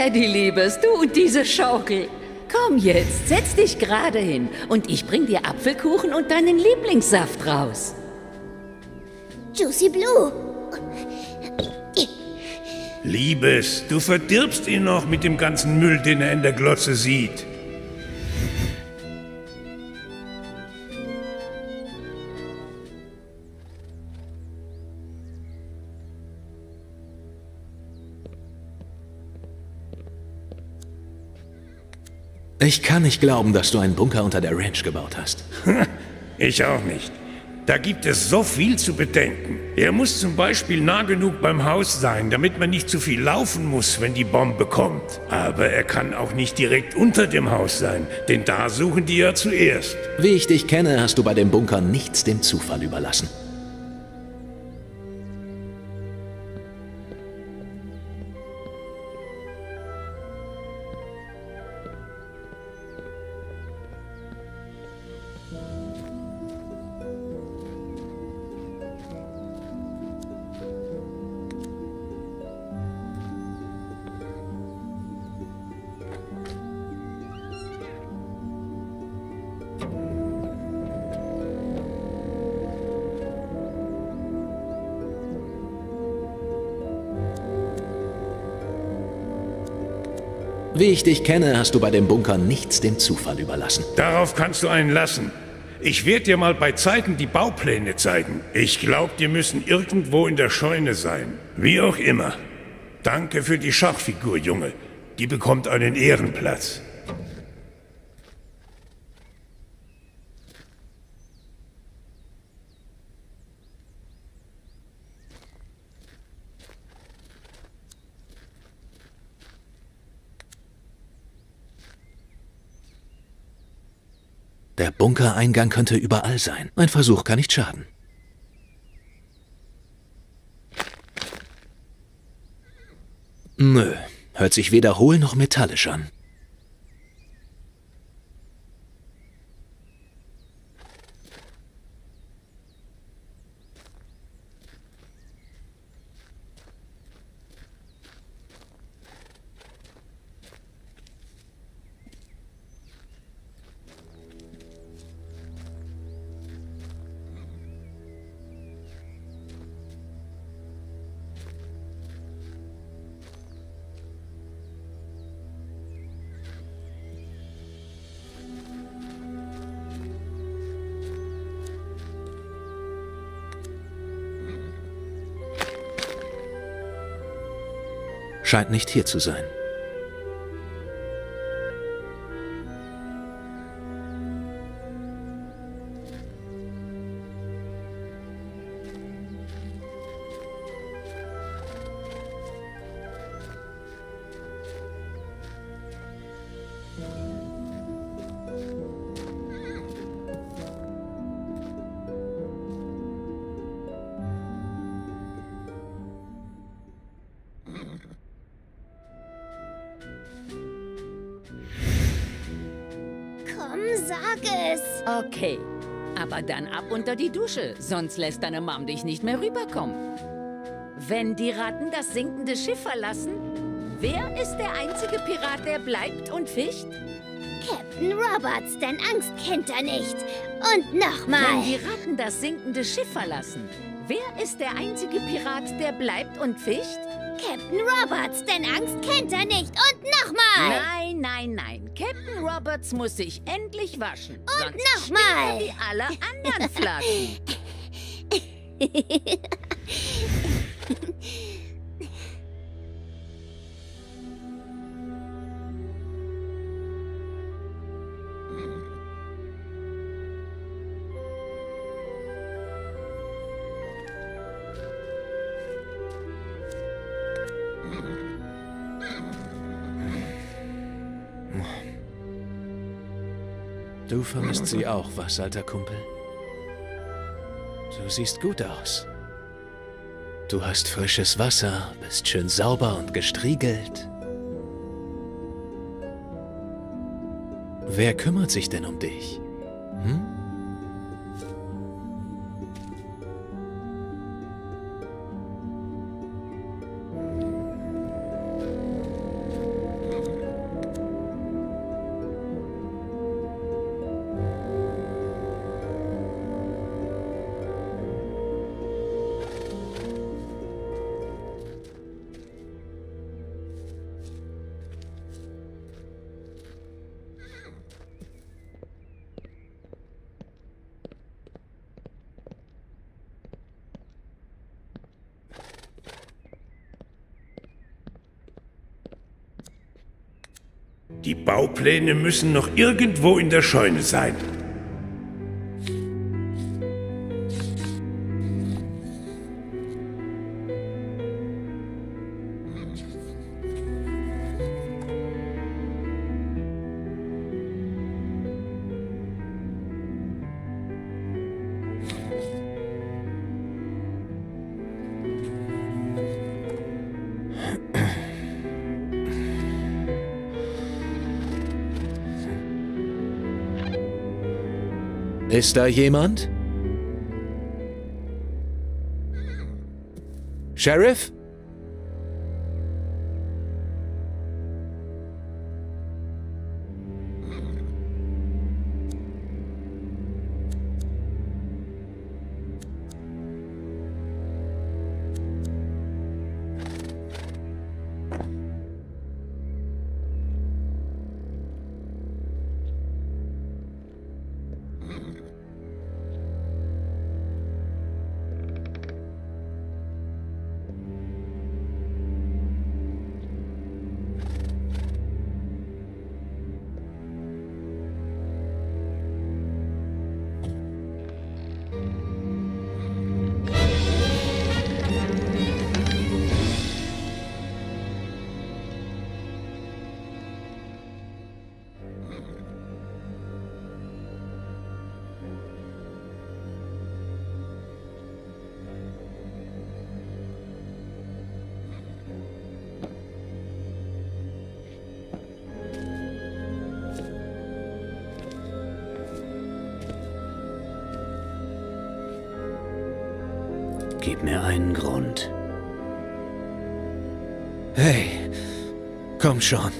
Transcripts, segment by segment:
Eddie, Liebes, du und diese Schaukel. Komm jetzt, setz dich gerade hin und ich bring dir Apfelkuchen und deinen Lieblingssaft raus. Juicy Blue. Liebes, du verdirbst ihn noch mit dem ganzen Müll, den er in der Glotze sieht. Ich kann nicht glauben, dass du einen Bunker unter der Ranch gebaut hast. Ich auch nicht. Da gibt es so viel zu bedenken. Er muss zum Beispiel nah genug beim Haus sein, damit man nicht zu viel laufen muss, wenn die Bombe kommt. Aber er kann auch nicht direkt unter dem Haus sein, denn da suchen die ja zuerst. Wie ich dich kenne, hast du bei dem Bunker nichts dem Zufall überlassen. Wie ich dich kenne, hast du bei dem Bunker nichts dem Zufall überlassen. Darauf kannst du einen lassen. Ich werde dir mal bei Zeiten die Baupläne zeigen. Ich glaube, die müssen irgendwo in der Scheune sein. Wie auch immer. Danke für die Schachfigur, Junge. Die bekommt einen Ehrenplatz. Der Bunkereingang könnte überall sein. Ein Versuch kann nicht schaden. Nö, hört sich weder hohl noch metallisch an. Scheint nicht hier zu sein. Unter die Dusche, sonst lässt deine Mom dich nicht mehr rüberkommen. Wenn die Ratten das sinkende Schiff verlassen, wer ist der einzige Pirat, der bleibt und fischt? Captain Roberts, denn Angst kennt er nicht. Und Wenn nochmal. die Ratten das sinkende Schiff verlassen, wer ist der einzige Pirat, der bleibt und fischt? Captain Roberts, denn Angst kennt er nicht. Und nochmal. Nein, nein, nein. Roberts muss sich endlich waschen. Und nochmal. Wie alle anderen Flaschen. Du vermisst sie auch, was, alter Kumpel? Du siehst gut aus. Du hast frisches Wasser, bist schön sauber und gestriegelt. Wer kümmert sich denn um dich? Hm? Die Baupläne müssen noch irgendwo in der Scheune sein. Ist da jemand? Sheriff? Gib mir einen Grund. Hey, komm schon.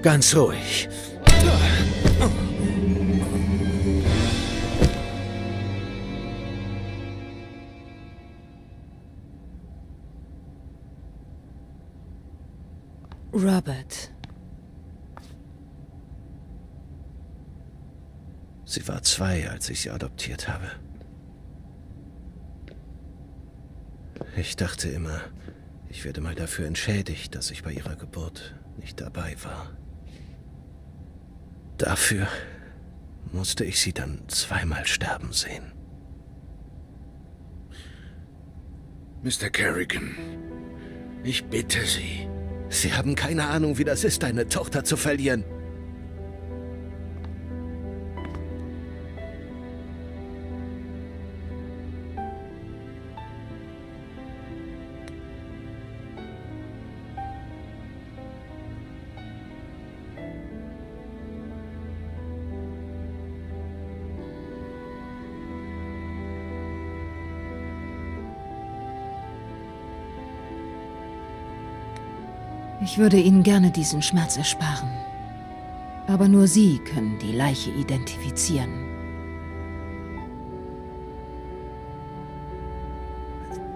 Ganz ruhig. Robert. Sie war zwei, als ich sie adoptiert habe. Ich dachte immer, ich werde mal dafür entschädigt, dass ich bei ihrer Geburt nicht dabei war. Dafür musste ich sie dann zweimal sterben sehen. Mr. Kerrigan, ich bitte Sie. Sie haben keine Ahnung, wie das ist, eine Tochter zu verlieren. Ich würde Ihnen gerne diesen Schmerz ersparen. Aber nur Sie können die Leiche identifizieren.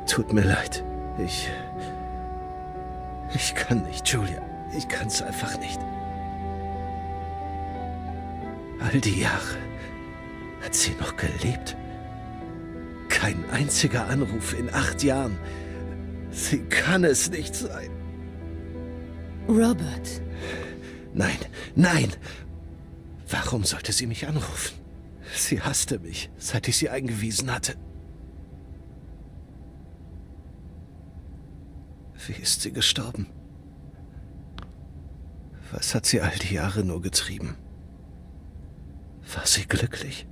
Tut mir leid. Ich. Ich kann nicht, Julia. Ich kann's einfach nicht. All die Jahre hat sie noch gelebt. Kein einziger Anruf in acht Jahren. Sie kann es nicht sein. Robert, Nein, nein. Warum sollte sie mich anrufen? Sie hasste mich, seit ich sie eingewiesen hatte. Wie ist sie gestorben? Was hat sie all die Jahre nur getrieben? War sie glücklich?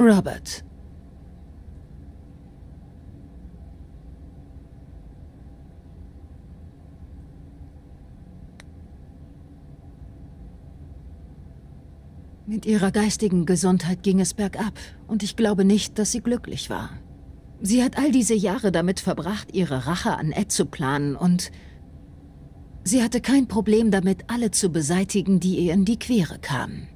Robert. Mit ihrer geistigen Gesundheit ging es bergab und ich glaube nicht, dass sie glücklich war. Sie hat all diese Jahre damit verbracht, ihre Rache an Ed zu planen und sie hatte kein Problem damit, alle zu beseitigen, die ihr in die Quere kamen.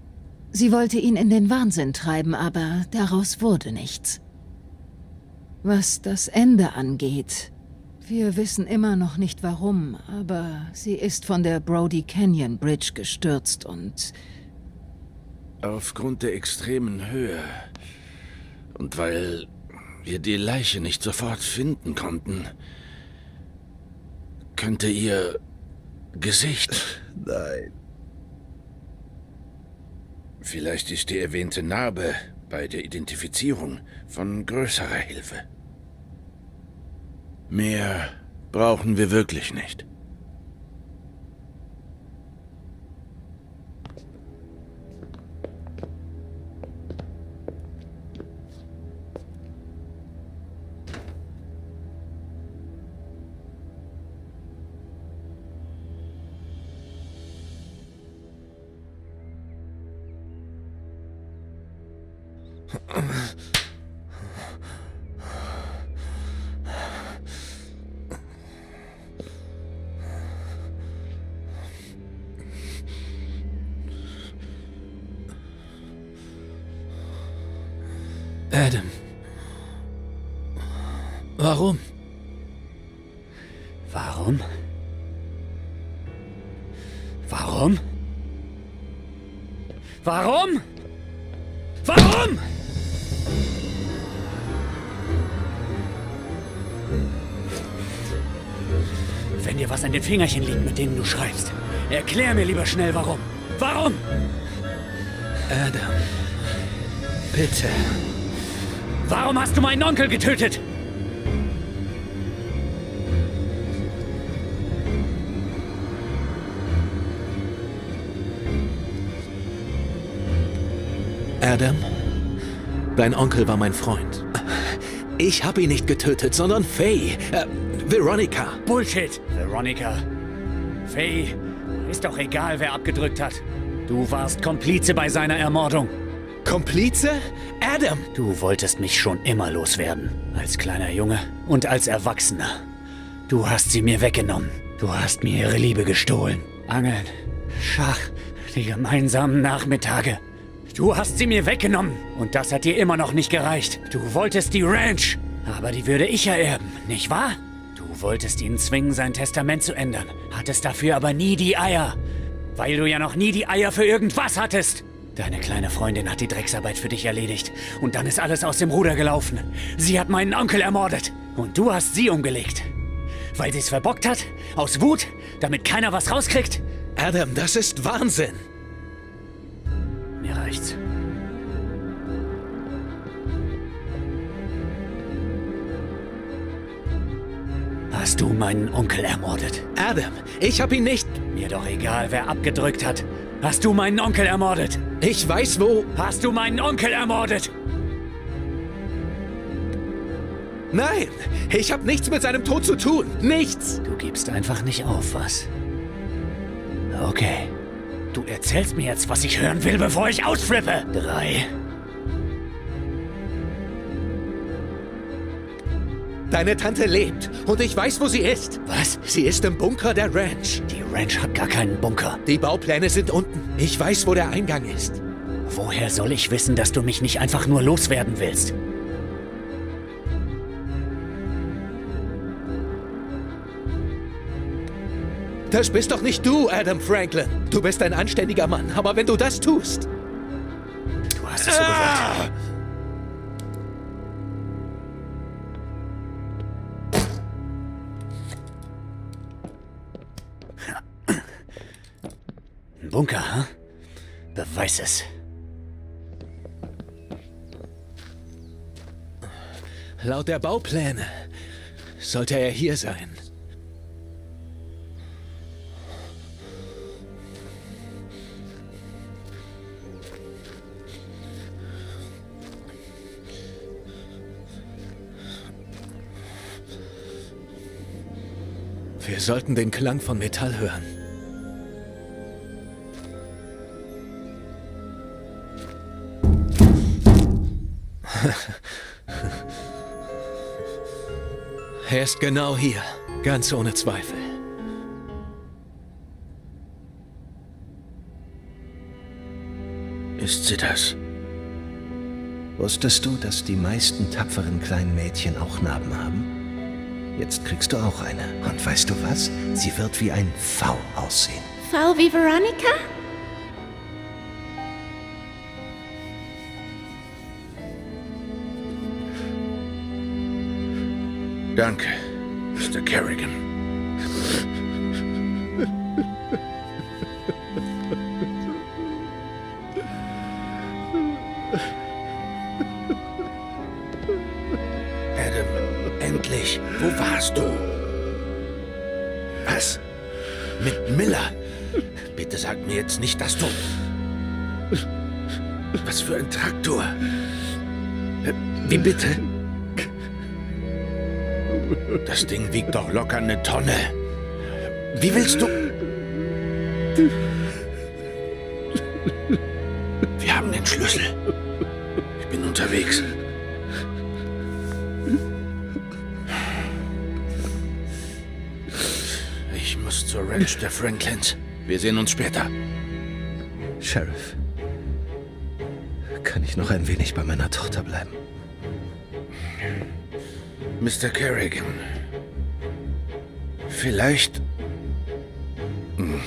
Sie wollte ihn in den Wahnsinn treiben, aber daraus wurde nichts. Was das Ende angeht, wir wissen immer noch nicht warum, aber sie ist von der Brody Canyon Bridge gestürzt und Aufgrund der extremen Höhe Und weil wir die Leiche nicht sofort finden konnten, könnte ihr Gesicht. Nein. Vielleicht ist die erwähnte Narbe bei der Identifizierung von größerer Hilfe. Mehr brauchen wir wirklich nicht. Adam. Warum? Warum? Warum? Warum? Warum? Wenn dir was an den Fingerchen liegt, mit denen du schreibst, erklär mir lieber schnell warum. Warum? Adam. Bitte. Warum hast du meinen Onkel getötet? Adam, dein Onkel war mein Freund. Ich habe ihn nicht getötet, sondern Faye. Äh, Veronica. Bullshit, Veronica. Faye, ist doch egal, wer abgedrückt hat. Du warst Komplize bei seiner Ermordung. Komplize? Adam! Du wolltest mich schon immer loswerden. Als kleiner Junge und als Erwachsener. Du hast sie mir weggenommen. Du hast mir ihre Liebe gestohlen. Angeln, Schach, die gemeinsamen Nachmittage. Du hast sie mir weggenommen. Und das hat dir immer noch nicht gereicht. Du wolltest die Ranch. Aber die würde ich ererben, nicht wahr? Du wolltest ihn zwingen, sein Testament zu ändern. Hattest dafür aber nie die Eier. Weil du ja noch nie die Eier für irgendwas hattest. Deine kleine Freundin hat die Drecksarbeit für dich erledigt. Und dann ist alles aus dem Ruder gelaufen. Sie hat meinen Onkel ermordet. Und du hast sie umgelegt. Weil sie es verbockt hat? Aus Wut? Damit keiner was rauskriegt? Adam, das ist Wahnsinn. Mir reicht's. Hast du meinen Onkel ermordet? Adam, ich habe ihn nicht. Mir doch egal, wer abgedrückt hat. Hast du meinen Onkel ermordet? Ich weiß wo. Hast du meinen Onkel ermordet? Nein, ich habe nichts mit seinem Tod zu tun. Nichts. Du gibst einfach nicht auf, was? Okay. Du erzählst mir jetzt, was ich hören will, bevor ich ausflippe. Drei. Deine Tante lebt und ich weiß, wo sie ist. Was? Sie ist im Bunker der Ranch. Die Ranch hat gar keinen Bunker. Die Baupläne sind unten. Ich weiß, wo der Eingang ist. Woher soll ich wissen, dass du mich nicht einfach nur loswerden willst? Das bist doch nicht du, Adam Franklin. Du bist ein anständiger Mann, aber wenn du das tust. Du hast es so gewollt. Bunker, hm? Beweis es. Laut der Baupläne sollte er hier sein. Wir sollten den Klang von Metall hören. Er ist genau hier, ganz ohne Zweifel. Ist sie das? Wusstest du, dass die meisten tapferen kleinen Mädchen auch Narben haben? Jetzt kriegst du auch eine. Und weißt du was? Sie wird wie ein V aussehen. V wie Veronica? Danke, Mr. Kerrigan. Adam, endlich. Wo warst du? Was? Mit Miller? Bitte sag mir jetzt nicht, dass du... Was für ein Traktor? Wie bitte? Das Ding wiegt doch locker eine Tonne. Wie willst du... Wir haben den Schlüssel. Ich bin unterwegs. Ich muss zur Ranch der Franklins. Wir sehen uns später. Sheriff, kann ich noch ein wenig bei meiner Tochter bleiben? Mr. Kerrigan. Vielleicht... Hm,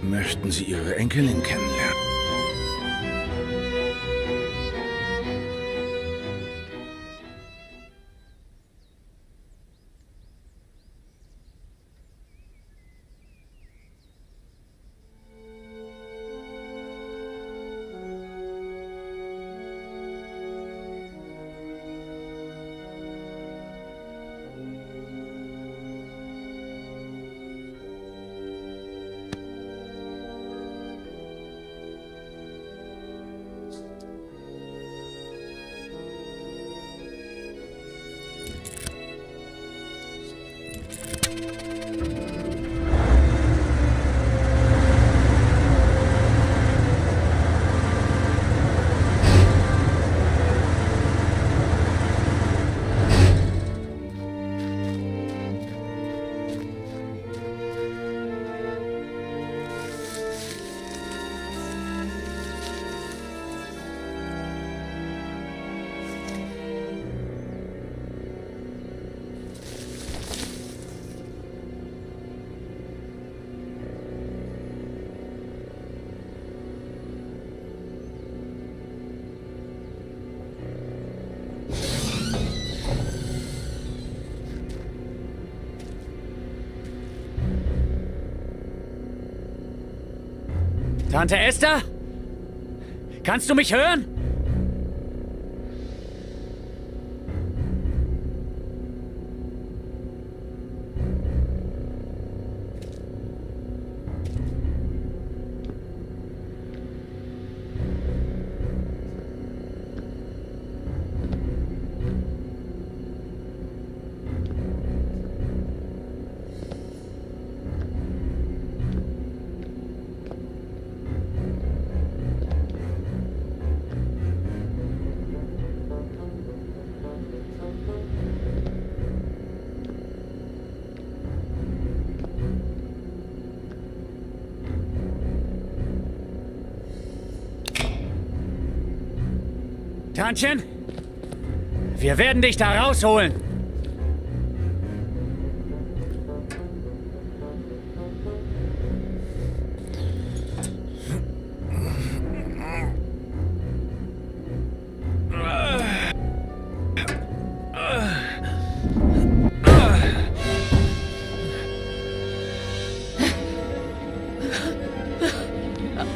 Möchten Sie Ihre Enkelin kennenlernen? Tante Esther? Kannst du mich hören? Tantchen? Wir werden dich da rausholen.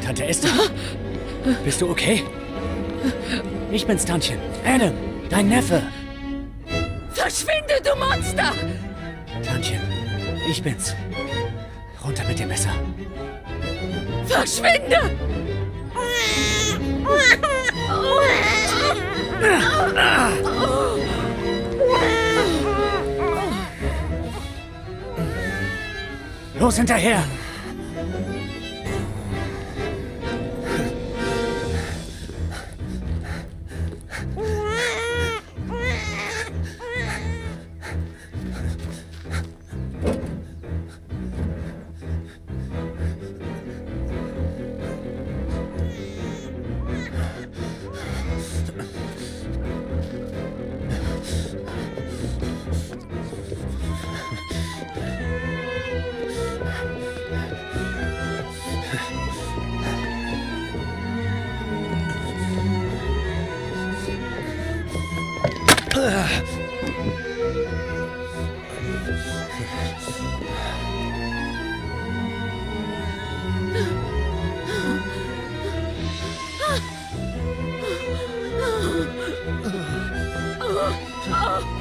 Tante Esther, bist du okay? Ich bin's, Tantchen. Adam, dein Neffe. Verschwinde, du Monster! Tantchen, ich bin's. Runter mit dem Messer. Verschwinde! Los hinterher!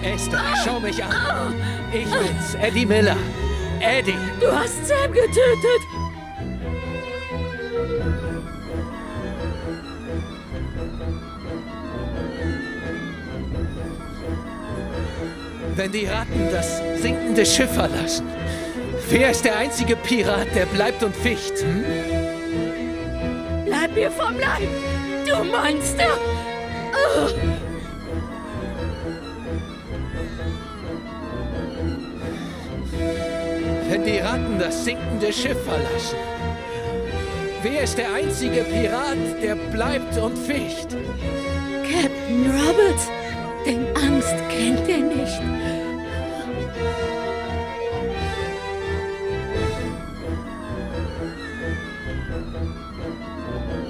Esther, schau mich an. Ich bin's, Eddie Miller. Eddie. Du hast Sam getötet! Wenn die Ratten das sinkende Schiff verlassen, wer ist der einzige Pirat, der bleibt und ficht? Hm? Bleib mir vom Leib! Du Monster! Oh. Wenn die Ratten das sinkende Schiff verlassen, wer ist der einzige Pirat, der bleibt und ficht? Captain Roberts! Denn Angst kennt er nicht.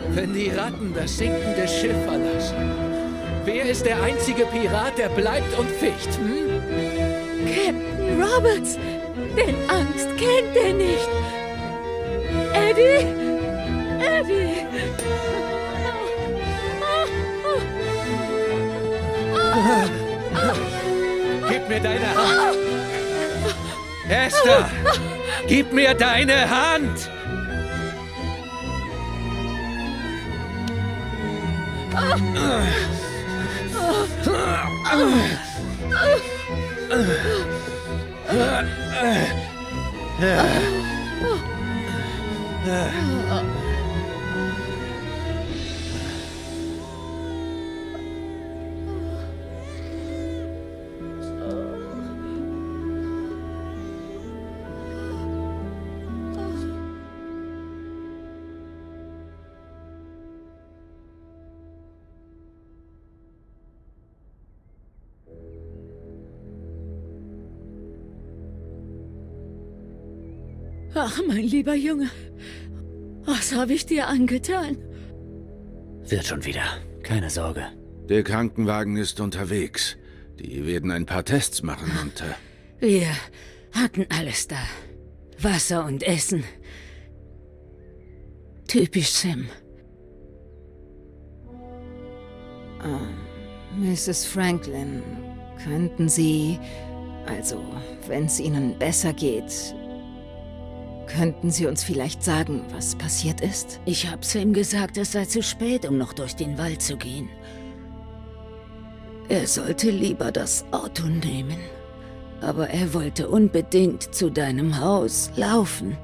Wenn die Ratten das sinkende Schiff verlassen, wer ist der einzige Pirat, der bleibt und ficht? Hm? Captain Roberts! Kennt er nicht. Eddie! Eddie! Gib mir deine Hand! Esther! Gib mir deine Hand! Yeah. Ach, mein lieber Junge. Was habe ich dir angetan? Wird schon wieder. Keine Sorge. Der Krankenwagen ist unterwegs. Die werden ein paar Tests machen und... Äh, Wir hatten alles da. Wasser und Essen. Typisch Sam. Mrs. Franklin, könnten Sie, also wenn es Ihnen besser geht, könnten Sie uns vielleicht sagen, was passiert ist? Ich hab Sam gesagt, es sei zu spät, um noch durch den Wald zu gehen. Er sollte lieber das Auto nehmen. Aber er wollte unbedingt zu deinem Haus laufen.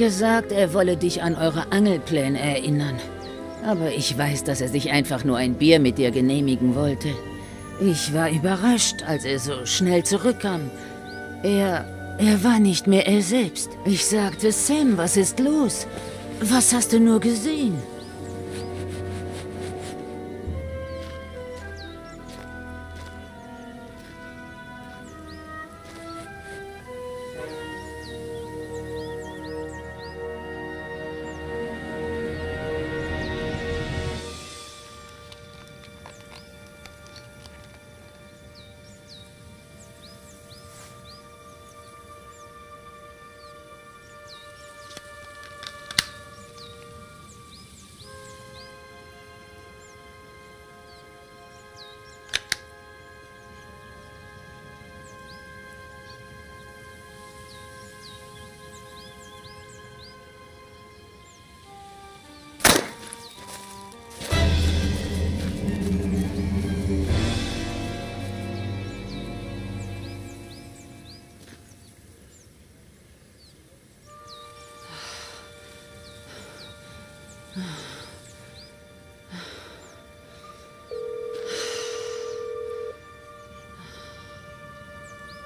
Gesagt, er wolle dich an eure Angelpläne erinnern. Aber ich weiß, dass er sich einfach nur ein Bier mit dir genehmigen wollte. Ich war überrascht, als er so schnell zurückkam. Er... er war nicht mehr er selbst. Ich sagte, Sam, was ist los? Was hast du nur gesehen?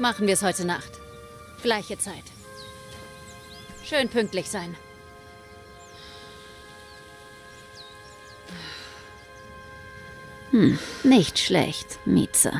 Machen wir es heute Nacht. Gleiche Zeit. Schön pünktlich sein. Hm, nicht schlecht, Mieze.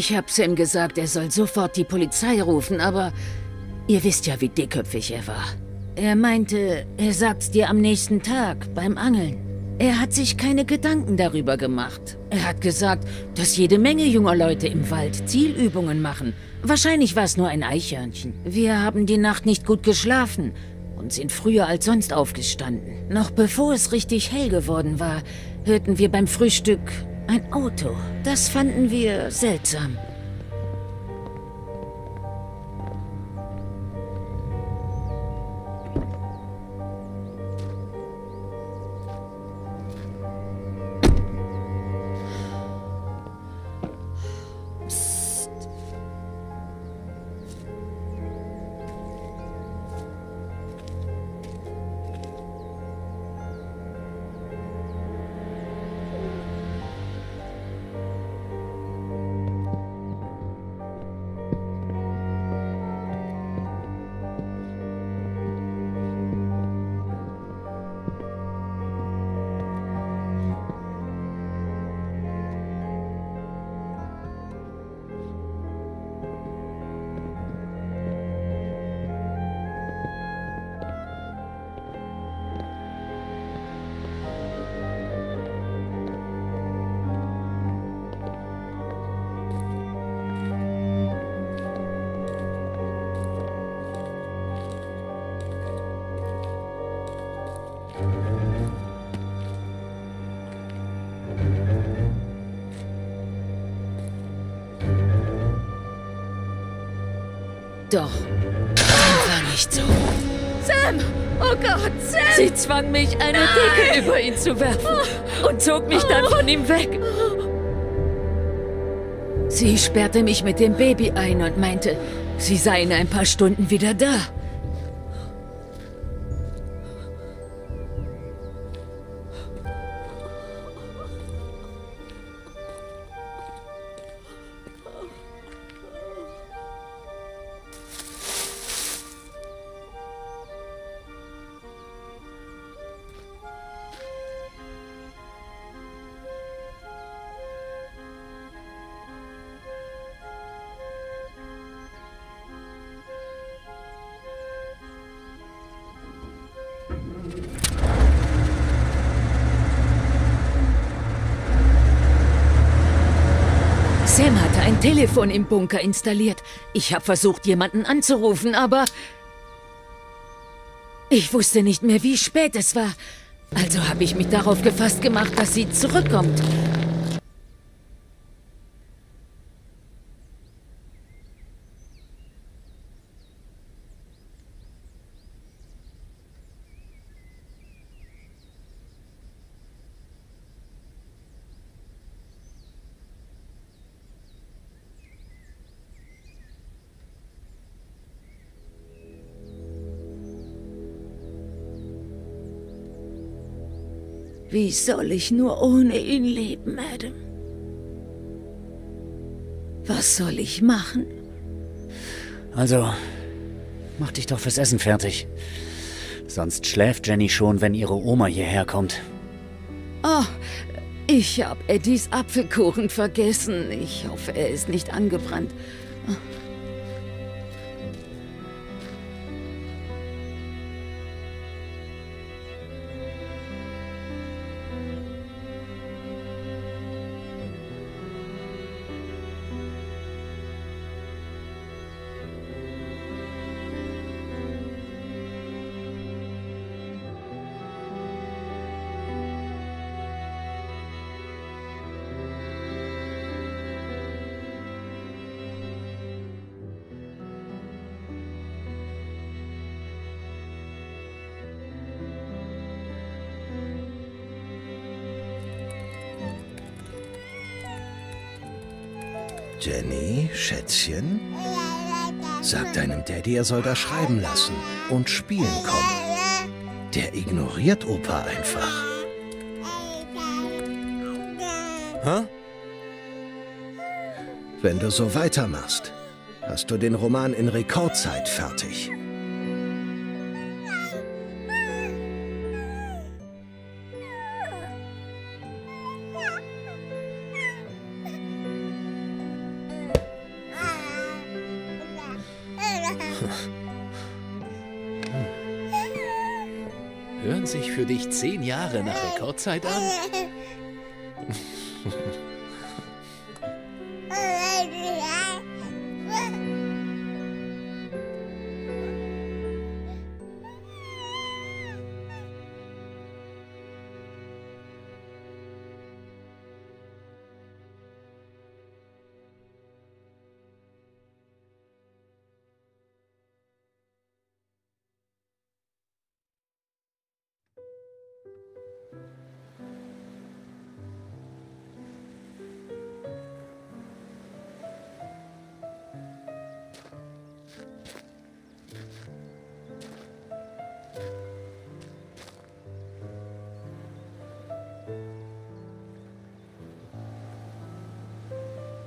Ich hab Sam gesagt, er soll sofort die Polizei rufen, aber ihr wisst ja, wie dickköpfig er war. Er meinte, er sagt's dir am nächsten Tag beim Angeln. Er hat sich keine Gedanken darüber gemacht. Er hat gesagt, dass jede Menge junger Leute im Wald Zielübungen machen. Wahrscheinlich war es nur ein Eichhörnchen. Wir haben die Nacht nicht gut geschlafen und sind früher als sonst aufgestanden. Noch bevor es richtig hell geworden war, hörten wir beim Frühstück ein Auto. Das fanden wir seltsam. Sam! Oh Gott, Sam! Sie zwang mich, eine Decke über ihn zu werfen und zog mich dann von ihm weg. Sie sperrte mich mit dem Baby ein und meinte, sie sei in ein paar Stunden wieder da. Telefon im Bunker installiert. Ich habe versucht, jemanden anzurufen, aber... Ich wusste nicht mehr, wie spät es war. Also habe ich mich darauf gefasst gemacht, dass sie zurückkommt. Wie soll ich nur ohne ihn leben, Adam? Was soll ich machen? Also, mach dich doch fürs Essen fertig. Sonst schläft Jenny schon, wenn ihre Oma hierher kommt. Oh, ich habe Eddies Apfelkuchen vergessen. Ich hoffe, er ist nicht angebrannt. Jenny, Schätzchen, sag deinem Daddy, er soll das schreiben lassen und spielen kommen. Der ignoriert Opa einfach. Hä? Wenn du so weitermachst, hast du den Roman in Rekordzeit fertig. Jahre nach Rekordzeit an?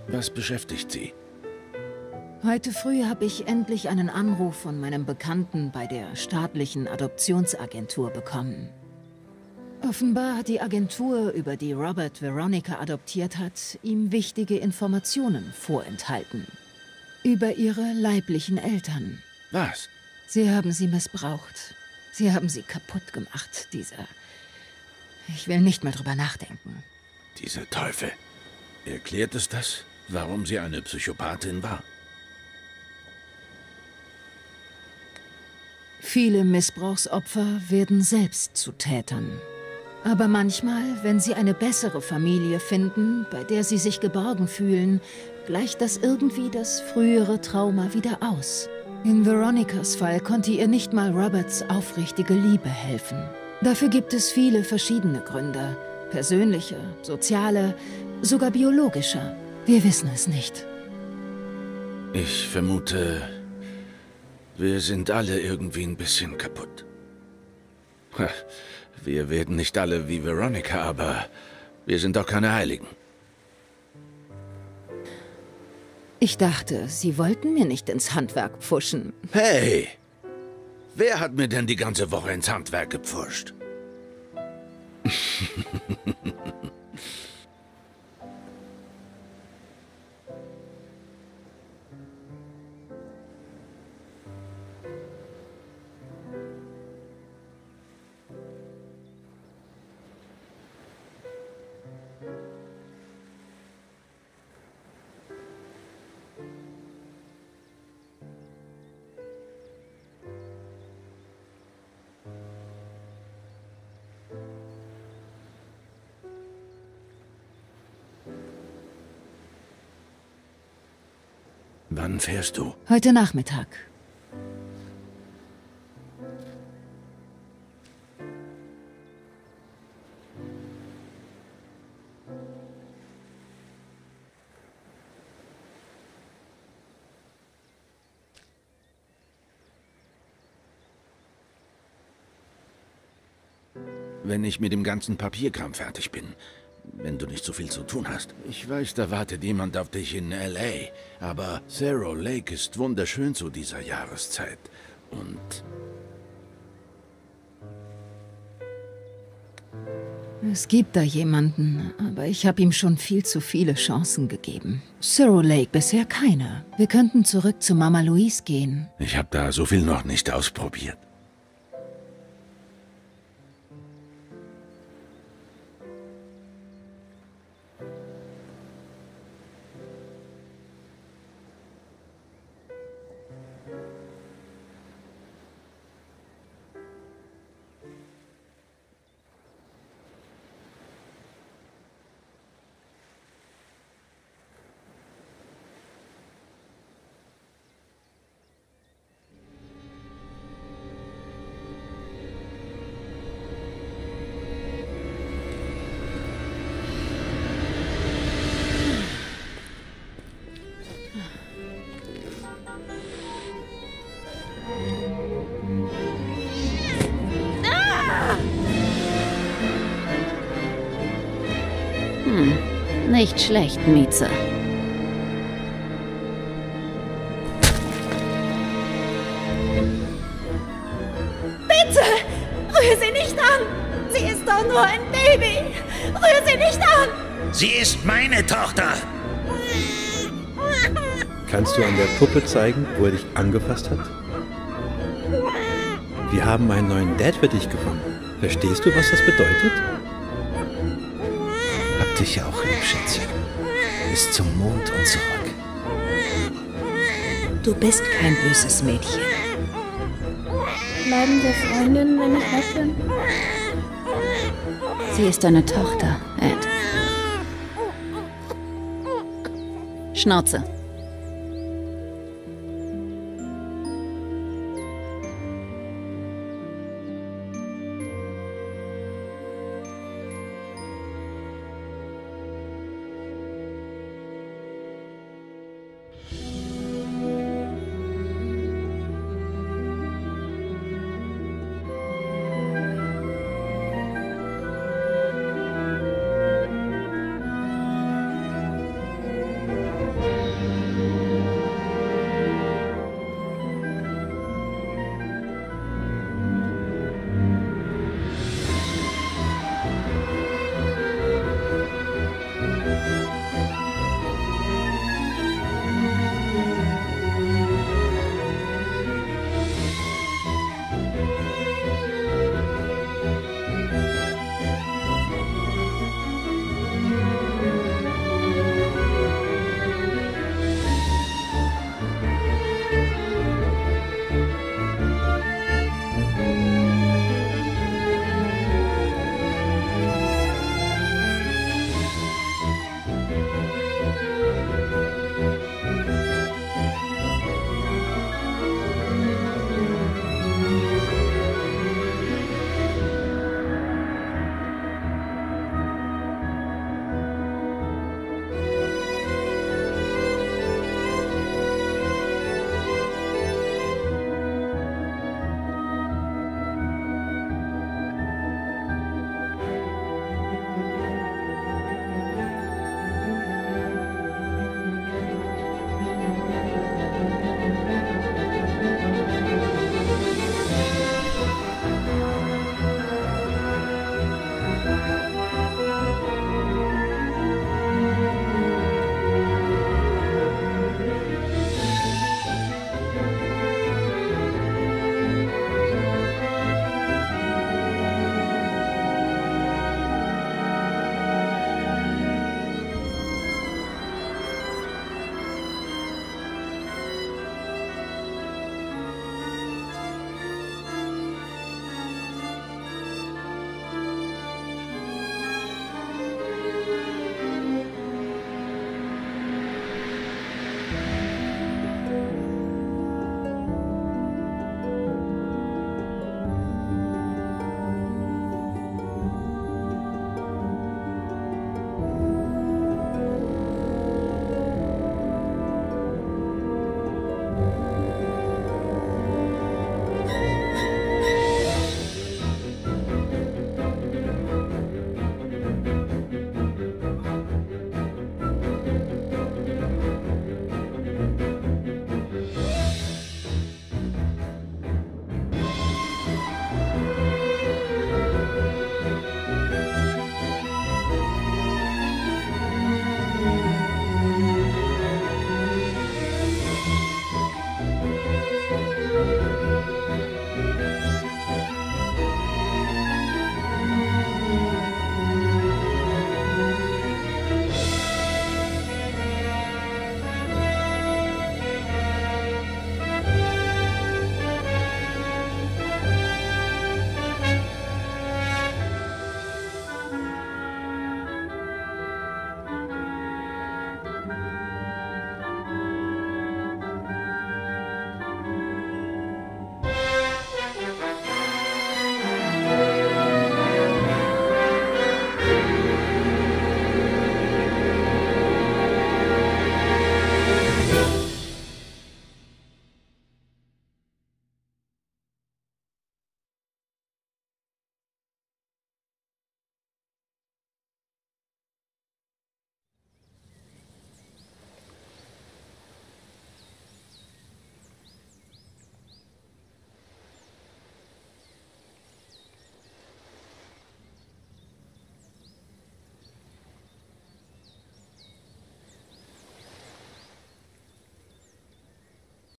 Was beschäftigt Sie? Heute früh habe ich endlich einen Anruf von meinem Bekannten bei der staatlichen Adoptionsagentur bekommen. Offenbar hat die Agentur, über die Robert Veronica adoptiert hat, ihm wichtige Informationen vorenthalten. Über ihre leiblichen Eltern. Was? Sie haben sie missbraucht. Sie haben sie kaputt gemacht, dieser... Ich will nicht mehr drüber nachdenken. Diese Teufel. Erklärt es das, warum sie eine Psychopathin war? Viele Missbrauchsopfer werden selbst zu Tätern. Aber manchmal, wenn sie eine bessere Familie finden, bei der sie sich geborgen fühlen, gleicht das irgendwie das frühere Trauma wieder aus. In Veronicas Fall konnte ihr nicht mal Roberts aufrichtige Liebe helfen. Dafür gibt es viele verschiedene Gründe. Persönliche, soziale, sogar biologische. Wir wissen es nicht. Ich vermute, wir sind alle irgendwie ein bisschen kaputt. Wir werden nicht alle wie Veronica, aber wir sind doch keine Heiligen. Ich dachte, Sie wollten mir nicht ins Handwerk pfuschen. Hey! Wer hat mir denn die ganze Woche ins Handwerk gepfuscht? fährst du? Heute Nachmittag. Wenn ich mit dem ganzen Papierkram fertig bin. Wenn du nicht so viel zu tun hast. Ich weiß, da wartet jemand auf dich in L.A., aber Cerro Lake ist wunderschön zu dieser Jahreszeit. Und Es gibt da jemanden, aber ich habe ihm schon viel zu viele Chancen gegeben. Cerro Lake bisher keine. Wir könnten zurück zu Mama Louise gehen. ich habe da so viel noch nicht ausprobiert. Nicht schlecht, Mieze. Bitte! Rühr sie nicht an! Sie ist doch nur ein Baby! Rühr sie nicht an! Sie ist meine Tochter! Kannst du an der Puppe zeigen, wo er dich angefasst hat? Wir haben einen neuen Dad für dich gefunden. Verstehst du, was das bedeutet? Dich auch lieb, Schätzchen. Bis zum Mond und zurück. Du bist kein böses Mädchen. Bleiben wir Freundinnen, wenn ich weg bin? Sie ist deine Tochter, Ed. Schnauze.